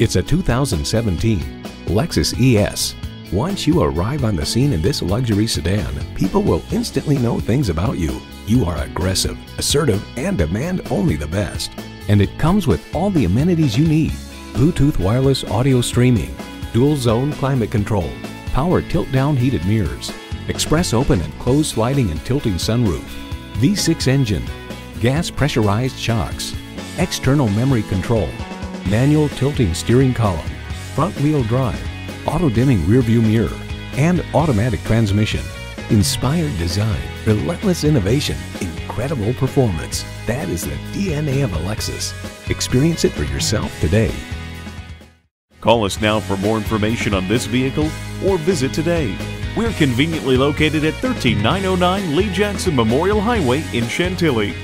It's a 2017 Lexus ES. Once you arrive on the scene in this luxury sedan, people will instantly know things about you. You are aggressive, assertive, and demand only the best. And it comes with all the amenities you need. Bluetooth wireless audio streaming, dual zone climate control, power tilt down heated mirrors, express open and close sliding and tilting sunroof, V6 engine, gas pressurized shocks, external memory control, manual tilting steering column, front wheel drive, auto dimming rear view mirror, and automatic transmission. Inspired design, relentless innovation, incredible performance. That is the DNA of a Lexus. Experience it for yourself today. Call us now for more information on this vehicle or visit today. We're conveniently located at 13909 Lee Jackson Memorial Highway in Chantilly.